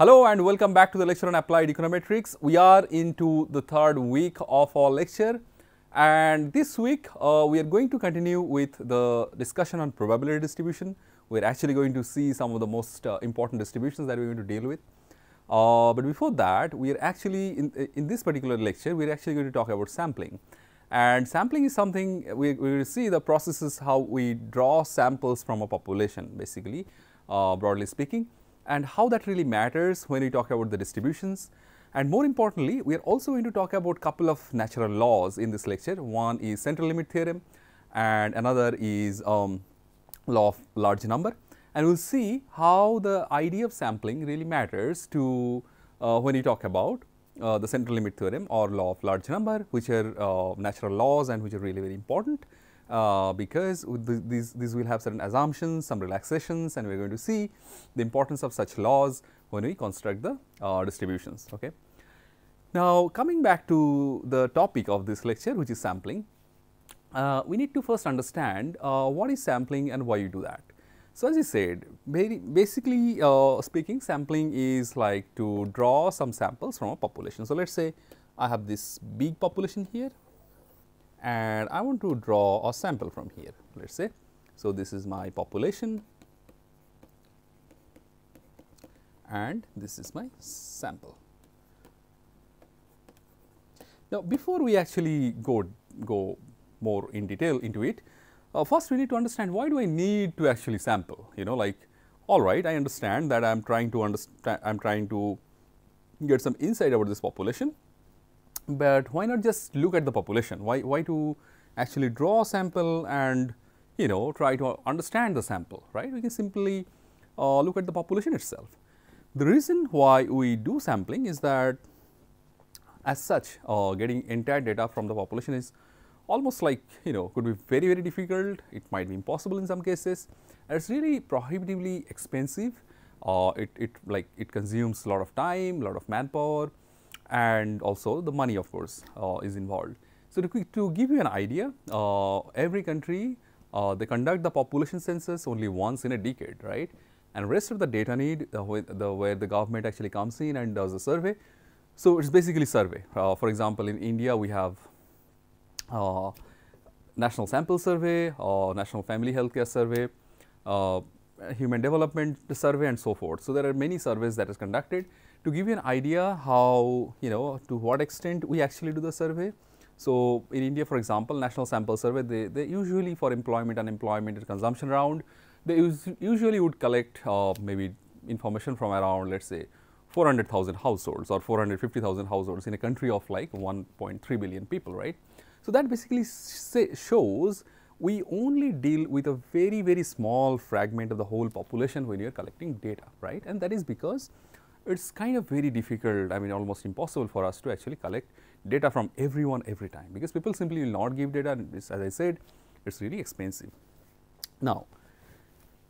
Hello and welcome back to the lecture on applied econometrics. We are into the third week of our lecture and this week uh, we are going to continue with the discussion on probability distribution. We are actually going to see some of the most uh, important distributions that we are going to deal with. Uh, but before that we are actually in, in this particular lecture we are actually going to talk about sampling. And sampling is something we, we will see the processes how we draw samples from a population basically uh, broadly speaking and how that really matters when we talk about the distributions. And more importantly, we are also going to talk about a couple of natural laws in this lecture. One is central limit theorem and another is um, law of large number. And we will see how the idea of sampling really matters to uh, when you talk about uh, the central limit theorem or law of large number which are uh, natural laws and which are really very important uh, because th these, these will have certain assumptions, some relaxations and we are going to see the importance of such laws when we construct the uh, distributions. Okay. Now, coming back to the topic of this lecture which is sampling, uh, we need to first understand uh, what is sampling and why you do that. So, as I said basically uh, speaking sampling is like to draw some samples from a population. So, let us say I have this big population here and I want to draw a sample from here let us say. So, this is my population and this is my sample. Now, before we actually go, go more in detail into it, uh, first we need to understand why do I need to actually sample, you know like all right I understand that I am trying to understand, I am trying to get some insight about this population but why not just look at the population? Why, why to actually draw a sample and you know try to understand the sample, right? We can simply uh, look at the population itself. The reason why we do sampling is that as such uh, getting entire data from the population is almost like you know could be very very difficult, it might be impossible in some cases and it is really prohibitively expensive, uh, it, it like it consumes a lot of time, a lot of manpower and also the money of course uh, is involved. So, to, to, give you an idea uh, every country uh, they conduct the population census only once in a decade right and rest of the data need the, where the government actually comes in and does a survey. So, it is basically survey uh, for example, in India we have uh, national sample survey or national family healthcare survey, uh, human development survey and so forth. So, there are many surveys that is conducted to give you an idea how you know to what extent we actually do the survey. So, in India for example, national sample survey they, they usually for employment, unemployment and consumption round they usually would collect uh, maybe information from around let us say 400,000 households or 450,000 households in a country of like 1.3 billion people right. So, that basically shows we only deal with a very very small fragment of the whole population when you are collecting data right and that is because it is kind of very difficult I mean almost impossible for us to actually collect data from everyone every time because people simply will not give data and as I said it is really expensive. Now,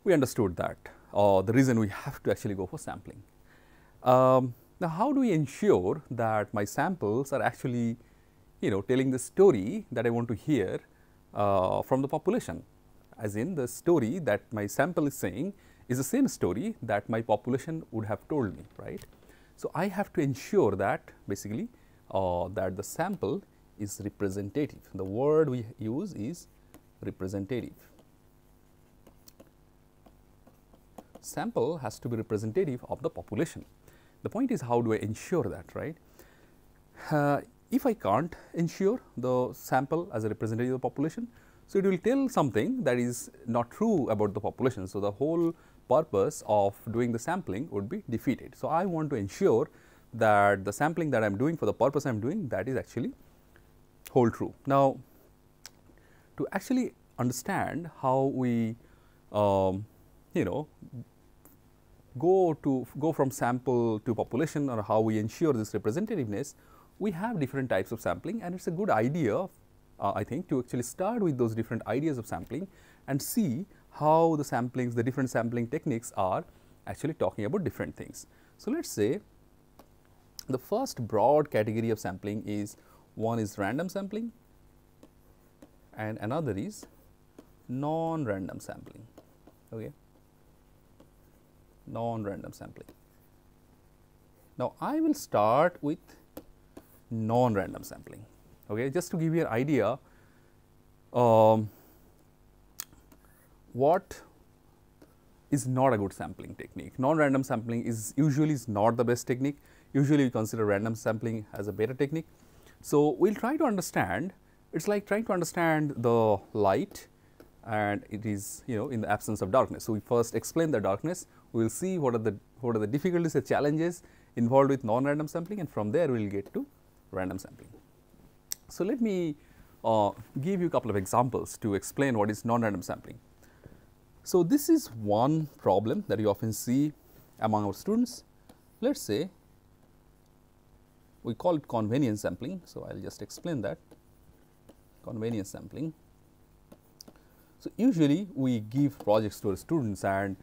we understood that uh, the reason we have to actually go for sampling. Um, now, how do we ensure that my samples are actually you know telling the story that I want to hear uh, from the population as in the story that my sample is saying is the same story that my population would have told me, right. So, I have to ensure that basically uh, that the sample is representative. The word we use is representative. Sample has to be representative of the population. The point is how do I ensure that, right. Uh, if I can't ensure the sample as a representative of the population, so it will tell something that is not true about the population. So, the whole purpose of doing the sampling would be defeated. So, I want to ensure that the sampling that I am doing for the purpose I am doing that is actually hold true. Now, to actually understand how we um, you know go to go from sample to population or how we ensure this representativeness, we have different types of sampling and it is a good idea uh, I think to actually start with those different ideas of sampling and see how the samplings, the different sampling techniques are actually talking about different things. So, let us say the first broad category of sampling is one is random sampling and another is non-random sampling, okay, non-random sampling. Now, I will start with non-random sampling, okay, just to give you an idea um, what is not a good sampling technique. Non-random sampling is usually is not the best technique. Usually, we consider random sampling as a better technique. So, we will try to understand it is like trying to understand the light and it is you know in the absence of darkness. So, we first explain the darkness, we will see what are the what are the difficulties and challenges involved with non-random sampling and from there we will get to random sampling. So, let me uh, give you a couple of examples to explain what is non-random sampling. So, this is one problem that you often see among our students. Let us say we call it convenience sampling. So, I will just explain that convenience sampling. So, usually we give projects to our students and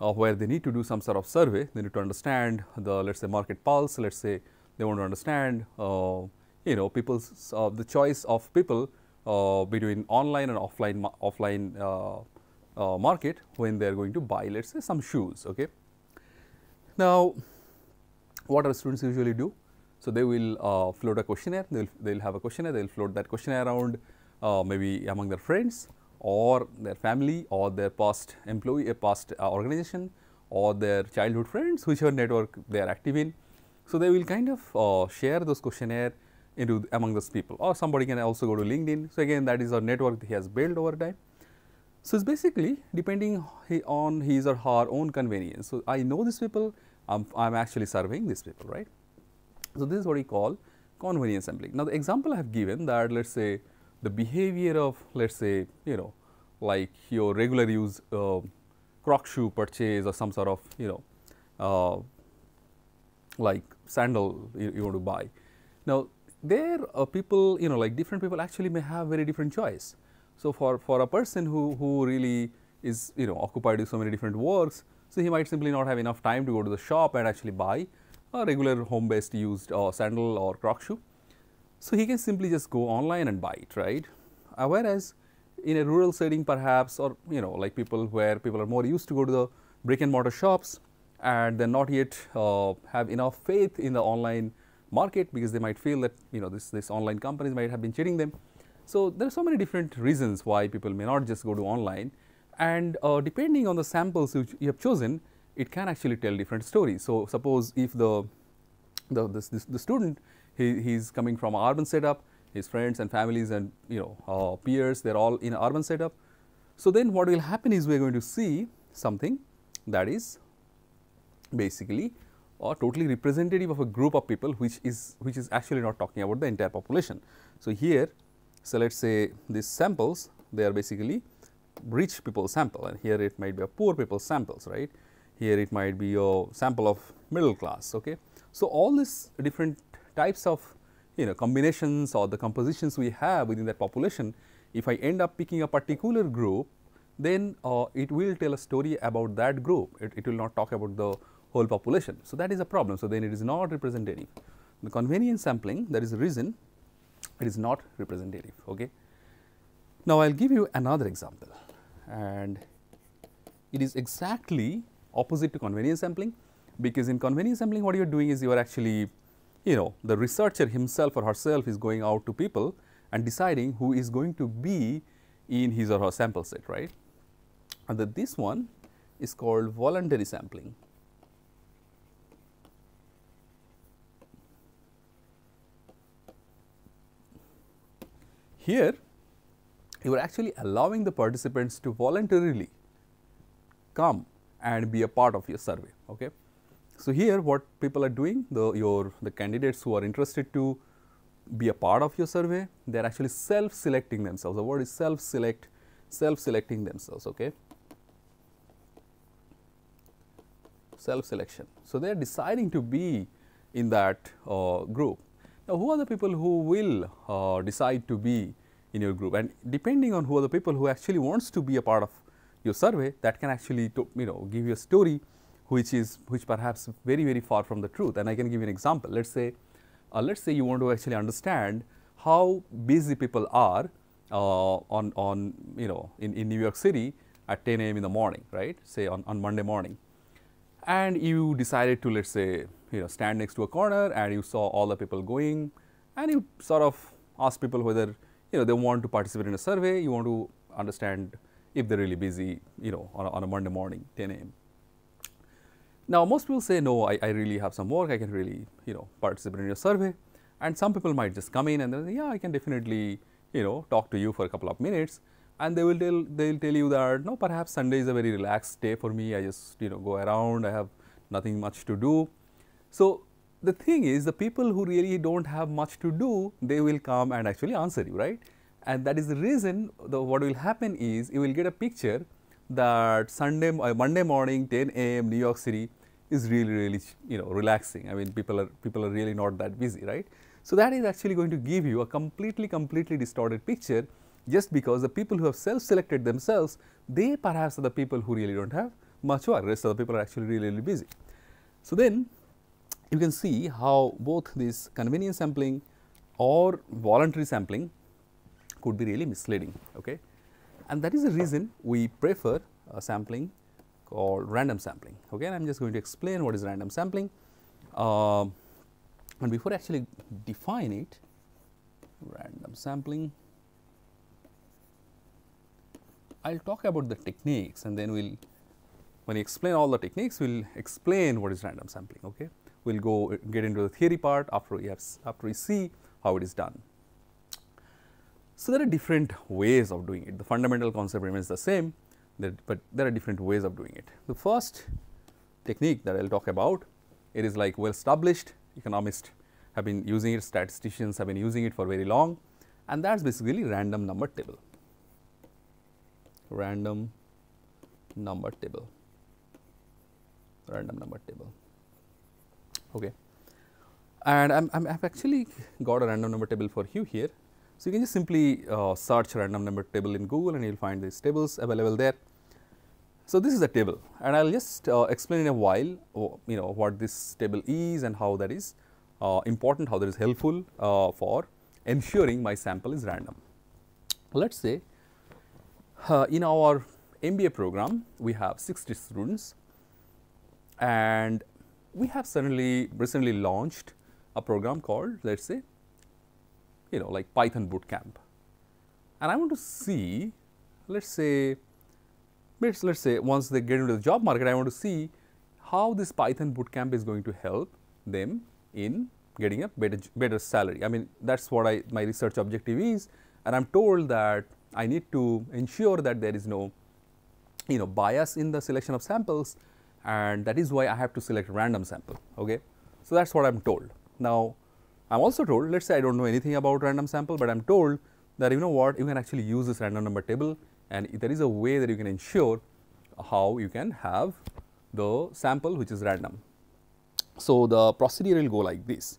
uh, where they need to do some sort of survey, they need to understand the let us say market pulse, let us say they want to understand uh, you know people's uh, the choice of people uh, between online and offline offline uh, market when they are going to buy let us say some shoes. Okay. Now, what our students usually do? So, they will uh, float a questionnaire, they will they'll have a questionnaire, they will float that questionnaire around uh, maybe among their friends or their family or their past employee, a past uh, organization or their childhood friends, whichever network they are active in. So, they will kind of uh, share those questionnaire into among those people or somebody can also go to LinkedIn. So, again that is a network he has built over time. So, it is basically depending on his or her own convenience. So, I know these people, I am actually surveying these people, right. So, this is what we call convenience sampling. Now, the example I have given that let us say the behavior of let us say you know like your regular use uh, croc shoe purchase or some sort of you know uh, like sandal you, you, want to buy. Now, there are people you know like different people actually may have very different choice. So, for, for a person who, who really is you know occupied with so many different works, so he might simply not have enough time to go to the shop and actually buy a regular home based used uh, sandal or croc shoe. So, he can simply just go online and buy it right. Uh, whereas, in a rural setting perhaps or you know like people where people are more used to go to the brick and mortar shops and they not yet uh, have enough faith in the online market because they might feel that you know this, this online companies might have been cheating them. So, there are so many different reasons why people may not just go to online and uh, depending on the samples which you have chosen it can actually tell different stories. So, suppose if the, the, this, this, the student he is coming from an urban setup, his friends and families and you know uh, peers they are all in an urban setup. So, then what will happen is we are going to see something that is basically or totally representative of a group of people which is which is actually not talking about the entire population. So, here so let us say these samples they are basically rich people sample and here it might be a poor people samples right here it might be a sample of middle class. Okay. So, all these different types of you know combinations or the compositions we have within that population, if I end up picking a particular group, then uh, it will tell a story about that group, it, it will not talk about the whole population. So, that is a problem. So, then it is not representative. The convenience sampling that is the reason it is not representative. Okay. Now, I will give you another example and it is exactly opposite to convenience sampling because in convenience sampling what you are doing is you are actually you know the researcher himself or herself is going out to people and deciding who is going to be in his or her sample set right and that this one is called voluntary sampling. Here you are actually allowing the participants to voluntarily come and be a part of your survey. Okay. So, here what people are doing the your the candidates who are interested to be a part of your survey they are actually self selecting themselves the word is self select self selecting themselves okay self selection so they are deciding to be in that uh, group now who are the people who will uh, decide to be in your group. And depending on who are the people who actually wants to be a part of your survey that can actually you know give you a story which is which perhaps very very far from the truth. And I can give you an example. Let us say uh, let us say you want to actually understand how busy people are uh, on, on you know in, in New York City at 10 a.m. in the morning right? Say on, on Monday morning. And you decided to let us say you know stand next to a corner and you saw all the people going and you sort of ask people whether you know they want to participate in a survey, you want to understand if they're really busy, you know, on a, on a Monday morning, 10 a.m. Now, most people say, no, I, I, really have some work, I can really, you know, participate in your survey. And some people might just come in and they say, yeah, I can definitely, you know, talk to you for a couple of minutes. And they will tell, they'll tell you that, no, perhaps Sunday is a very relaxed day for me. I just, you know, go around, I have nothing much to do. So, the thing is the people who really don't have much to do, they will come and actually answer you, right? And that is the reason the, what will happen is you will get a picture that Sunday, uh, Monday morning 10 a.m. New York City is really, really, you know, relaxing. I mean, people are, people are really not that busy, right? So that is actually going to give you a completely, completely distorted picture just because the people who have self-selected themselves, they perhaps are the people who really don't have much work, rest of the people are actually really, really busy. So then you can see how both this convenience sampling or voluntary sampling could be really misleading. Okay? And that is the reason we prefer a sampling called random sampling. Okay? And I am just going to explain what is random sampling. Uh, and before I actually define it, random sampling, I will talk about the techniques and then we will, when we explain all the techniques, we will explain what is random sampling. Okay? We will go get into the theory part after we have after we see how it is done. So, there are different ways of doing it. The fundamental concept remains the same, but there are different ways of doing it. The first technique that I will talk about, it is like well established, economists have been using it, statisticians have been using it for very long and that is basically random number table, random number table, random number table okay. And I'm I've actually got a random number table for you here. So, you can just simply uh, search random number table in Google and you will find these tables available there. So, this is a table and I will just uh, explain in a while oh, you know what this table is and how that is uh, important, how that is helpful uh, for ensuring my sample is random. Let us say uh, in our MBA program we have 60 students and we have suddenly recently launched a program called let us say you know like Python bootcamp. And I want to see let us say let us say once they get into the job market I want to see how this Python bootcamp is going to help them in getting a better better salary. I mean that is what I my research objective is. And I am told that I need to ensure that there is no you know bias in the selection of samples and that is why I have to select random sample. Okay. So, that is what I am told. Now, I am also told let us say I do not know anything about random sample, but I am told that you know what you can actually use this random number table and there is a way that you can ensure how you can have the sample which is random. So, the procedure will go like this.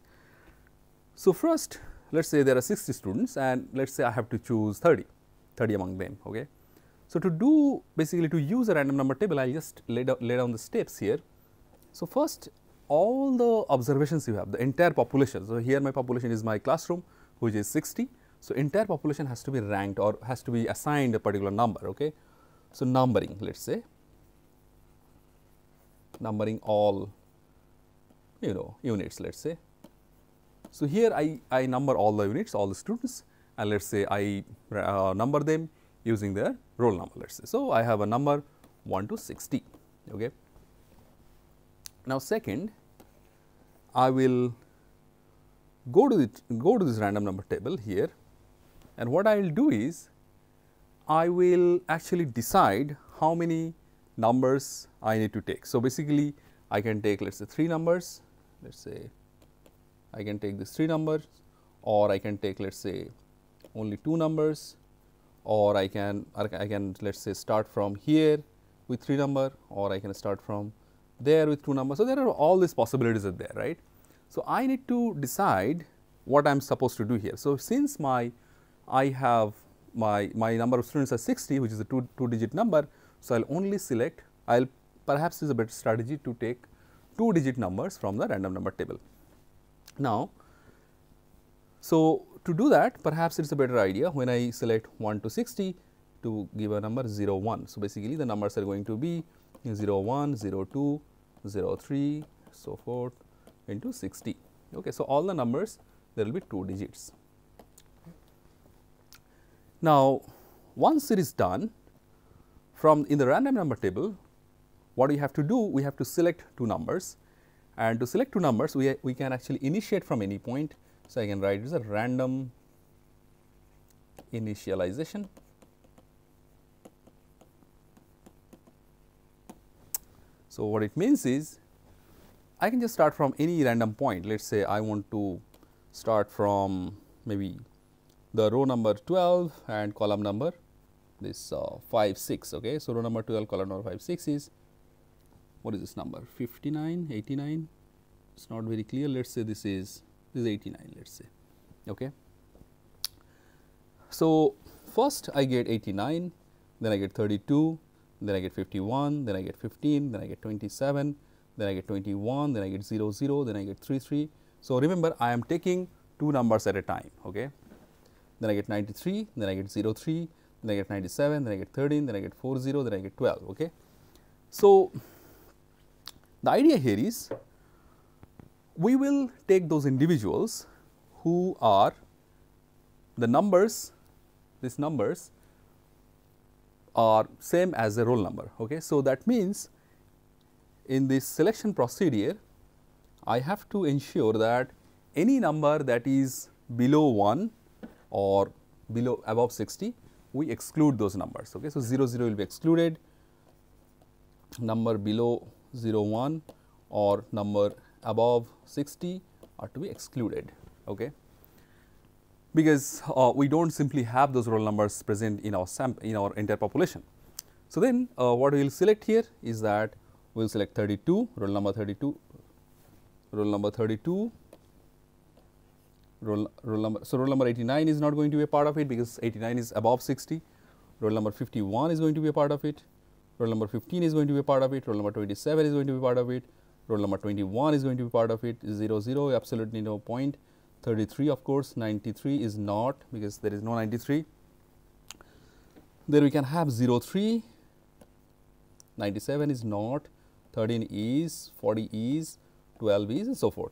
So, first let us say there are 60 students and let us say I have to choose 30, 30 among them. Okay. So, to do basically to use a random number table I will just lay down, lay down the steps here. So, first all the observations you have the entire population. So, here my population is my classroom which is 60. So, entire population has to be ranked or has to be assigned a particular number. Okay. So, numbering let us say numbering all you know units let us say. So, here I, I number all the units all the students and let us say I uh, number them using their roll number let us say. So, I have a number 1 to 60. Okay. Now, second I will go to the go to this random number table here and what I will do is I will actually decide how many numbers I need to take. So, basically I can take let us say 3 numbers let us say I can take these 3 numbers or I can take let us say only 2 numbers or I can I can let us say start from here with 3 number or I can start from there with 2 number. So, there are all these possibilities are there right. So, I need to decide what I am supposed to do here. So, since my I have my my number of students are 60 which is a 2, 2 digit number. So, I will only select I will perhaps is a better strategy to take 2 digit numbers from the random number table. Now, so to do that perhaps it is a better idea when I select 1 to 60 to give a number 0 1. So, basically the numbers are going to be 0 1, 0 2, 0 3, so forth into 60. Okay. So, all the numbers there will be 2 digits. Now, once it is done from in the random number table, what we have to do? We have to select two numbers and to select two numbers, we, we can actually initiate from any point. So, I can write it as a random initialization. So, what it means is I can just start from any random point. Let us say I want to start from maybe the row number 12 and column number this uh, 5 6 okay so row number 12 column number 5 6 is what is this number 59 89 it's not very clear let's say this is this is 89 let's say okay so first i get 89 then i get 32 then i get 51 then i get 15 then i get 27 then i get 21 then i get 0 0 then i get 3 3 so remember i am taking two numbers at a time okay then I get 93, then I get 03, then I get 97, then I get 13, then I get 40, then I get 12. Okay. So, the idea here is we will take those individuals who are the numbers, these numbers are same as the roll number. Okay. So, that means in this selection procedure, I have to ensure that any number that is below 1 or below above 60 we exclude those numbers. Okay. So, 0 0 will be excluded, number below 0 1 or number above 60 are to be excluded. Okay. Because uh, we do not simply have those roll numbers present in our sample in our entire population. So, then uh, what we will select here is that we will select 32 roll number 32 roll number 32 roll, roll number. So, roll number 89 is not going to be a part of it because 89 is above 60. Roll number 51 is going to be a part of it. Roll number 15 is going to be a part of it. Roll number 27 is going to be part of it. Roll number 21 is going to be part of it. 0 0 absolutely no point. 33 of course 93 is not because there is no 93. There we can have 03, 97 is not, 13 is, 40 is, 12 is and so forth.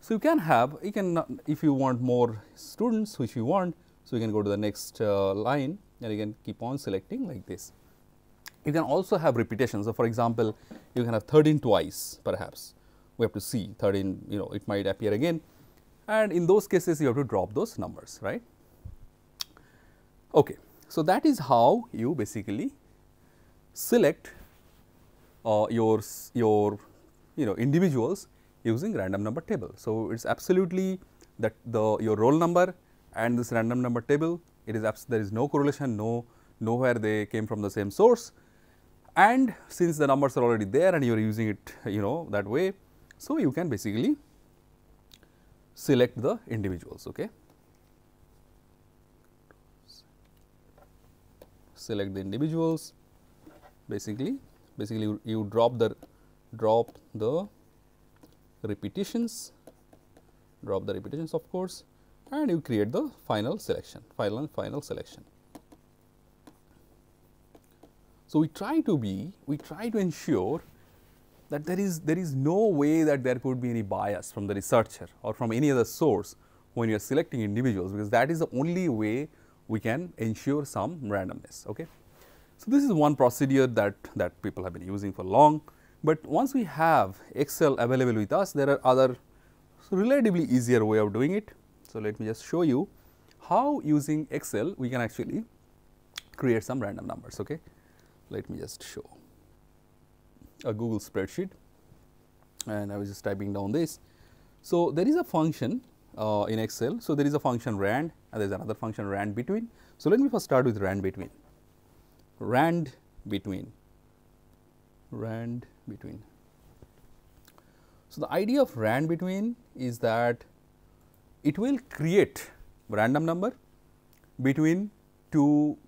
So, you can have you can if you want more students which you want. So, you can go to the next uh, line and you can keep on selecting like this. You can also have repetition. So, for example, you can have 13 twice perhaps we have to see 13 you know it might appear again and in those cases you have to drop those numbers right. Okay. So, that is how you basically select uh, your your you know individuals using random number table. So, it is absolutely that the your roll number and this random number table it is there is no correlation no nowhere they came from the same source and since the numbers are already there and you are using it you know that way. So, you can basically select the individuals. Okay. Select the individuals basically basically you, you drop the drop the repetitions, drop the repetitions of course and you create the final selection, final final selection. So, we try to be, we try to ensure that there is there is no way that there could be any bias from the researcher or from any other source when you are selecting individuals because that is the only way we can ensure some randomness. Okay. So, this is one procedure that that people have been using for long but once we have Excel available with us, there are other relatively easier way of doing it. So, let me just show you how using Excel we can actually create some random numbers. Okay. Let me just show a Google spreadsheet and I was just typing down this. So, there is a function uh, in Excel. So, there is a function rand and there is another function rand between. So, let me first start with rand between, rand between, rand between. So, the idea of rand between is that it will create random number between two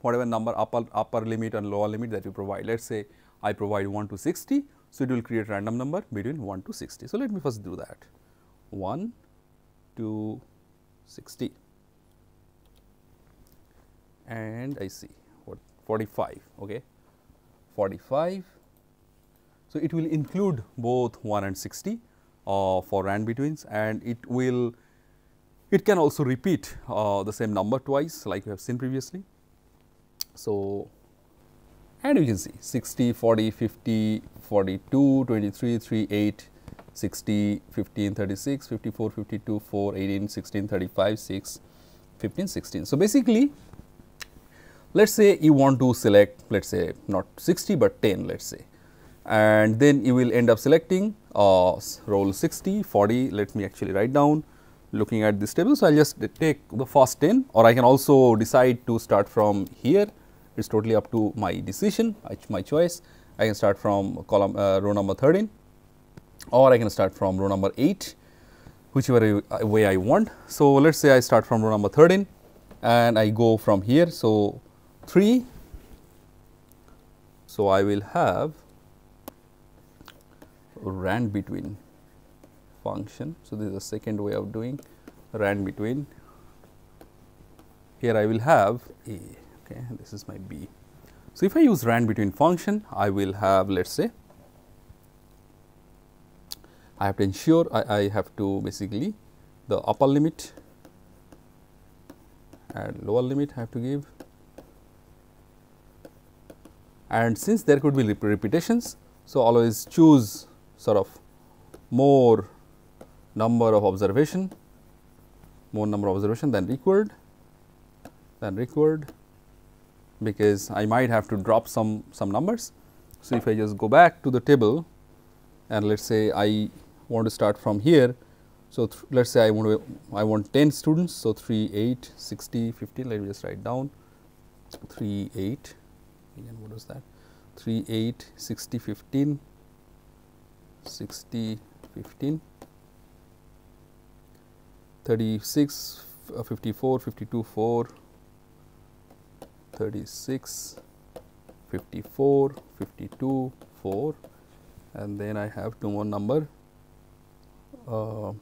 whatever number upper upper limit and lower limit that you provide. Let us say I provide 1 to 60. So, it will create random number between 1 to 60. So, let me first do that 1 to 60 and I see what 45 okay 45 so, it will include both 1 and 60 uh, for rand betweens and it will it can also repeat uh, the same number twice like we have seen previously. So, and you can see 60, 40, 50, 42, 23, 3, 8, 60, 15, 36, 54, 52, 4, 18, 16, 35, 6, 15, 16. So, basically let us say you want to select let us say not 60, but 10 let us say and then you will end up selecting uh, roll 60, 40 let me actually write down looking at this table. So, I will just take the first 10 or I can also decide to start from here it is totally up to my decision my choice. I can start from column uh, row number 13 or I can start from row number 8 whichever way I want. So, let us say I start from row number 13 and I go from here. So, 3. So, I will have rand between function. So, this is the second way of doing rand between. Here I will have A, okay, this is my B. So, if I use rand between function, I will have let us say I have to ensure I, I have to basically the upper limit and lower limit I have to give and since there could be repetitions. So, always choose sort of more number of observation, more number of observation than required, than required because I might have to drop some, some numbers. So, if I just go back to the table and let us say I want to start from here. So, let us say I want to I want 10 students. So, 3, 8, 60, 15 let me just write down 3, 8 again what was that 3, 8, 60, 15, 60, 15 36, uh, 54, 52, 4, 36, 54, 52, 4 and then I have two more number uh,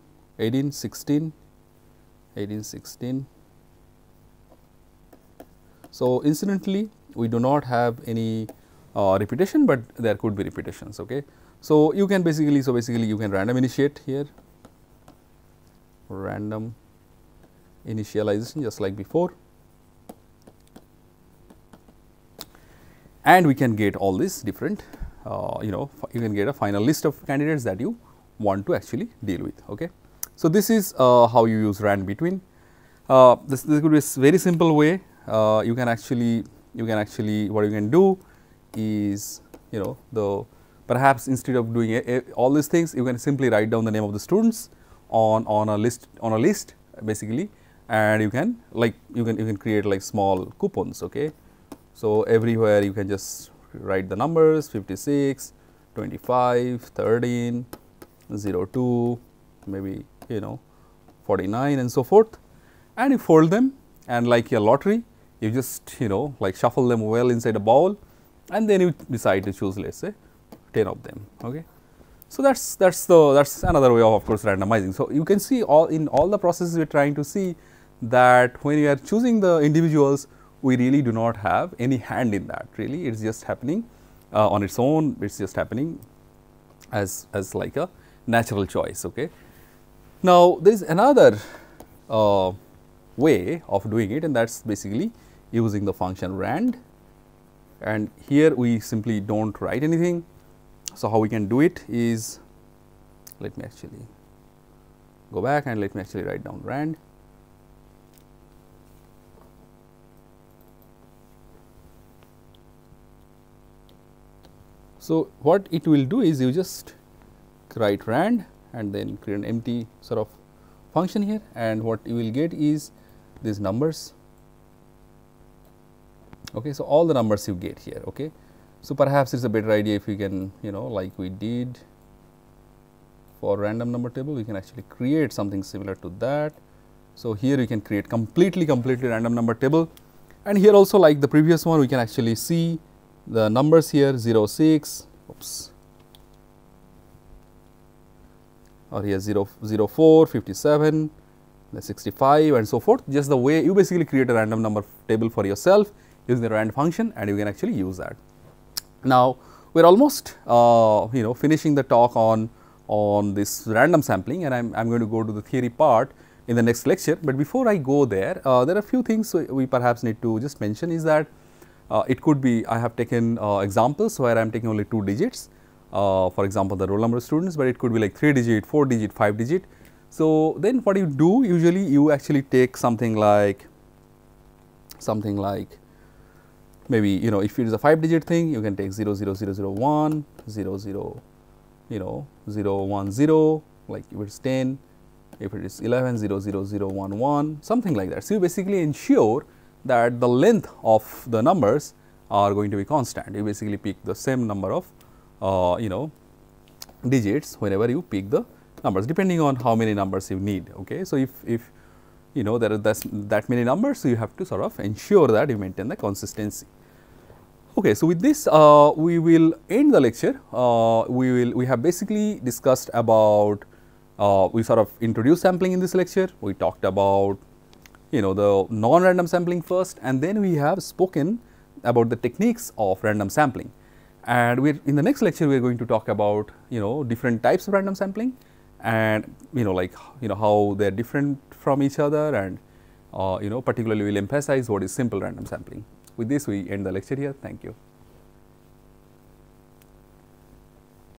18, 16, 18, 16. So, incidentally we do not have any uh, repetition, but there could be repetitions. Okay. So, you can basically, so basically you can random initiate here random initialization just like before and we can get all these different uh, you know you can get a final list of candidates that you want to actually deal with. Okay. So, this is uh, how you use rand between uh, this, this could be a very simple way uh, you can actually you can actually what you can do is you know the perhaps instead of doing a, a, all these things you can simply write down the name of the students on on a list on a list basically and you can like you can you can create like small coupons okay so everywhere you can just write the numbers 56 25 13 02 maybe you know 49 and so forth and you fold them and like your lottery you just you know like shuffle them well inside a bowl and then you decide to choose let us say 10 of them okay so, that is that is the that is another way of of course randomizing. So, you can see all in all the processes we are trying to see that when you are choosing the individuals we really do not have any hand in that really it is just happening uh, on its own it is just happening as as like a natural choice. Okay. Now, there is another uh, way of doing it and that is basically using the function rand and here we simply do not write anything so, how we can do it is let me actually go back and let me actually write down rand. So, what it will do is you just write rand and then create an empty sort of function here and what you will get is these numbers. Okay, so, all the numbers you get here. Okay. So, perhaps it is a better idea if we can you know like we did for random number table we can actually create something similar to that. So, here we can create completely completely random number table and here also like the previous one we can actually see the numbers here 0 6 oops or here 0 0 4 57 the 65 and so forth just the way you basically create a random number table for yourself using the rand function and you can actually use that. Now, we are almost uh, you know finishing the talk on on this random sampling and I am going to go to the theory part in the next lecture. But before I go there, uh, there are a few things we perhaps need to just mention is that it could be I have taken uh, examples where I am taking only 2 digits uh, for example, the roll number of students, but it could be like 3 digit, 4 digit, 5 digit. So, then what you do usually you actually take something like something like maybe you know if it is a 5 digit thing you can take 0 0 0 0 1 0 0 you know 0 1 0 like if it is 10 if it is 11 0 0 0 1 1 something like that. So, you basically ensure that the length of the numbers are going to be constant you basically pick the same number of uh, you know digits whenever you pick the numbers depending on how many numbers you need. Okay. So, if, if you know there are that many numbers, so you have to sort of ensure that you maintain the consistency. Okay, so with this uh, we will end the lecture. Uh, we will we have basically discussed about uh, we sort of introduced sampling in this lecture. We talked about you know the non-random sampling first, and then we have spoken about the techniques of random sampling. And we in the next lecture we are going to talk about you know different types of random sampling and you know like you know how they are different from each other and uh, you know particularly we will emphasize what is simple random sampling. With this we end the lecture here. Thank you.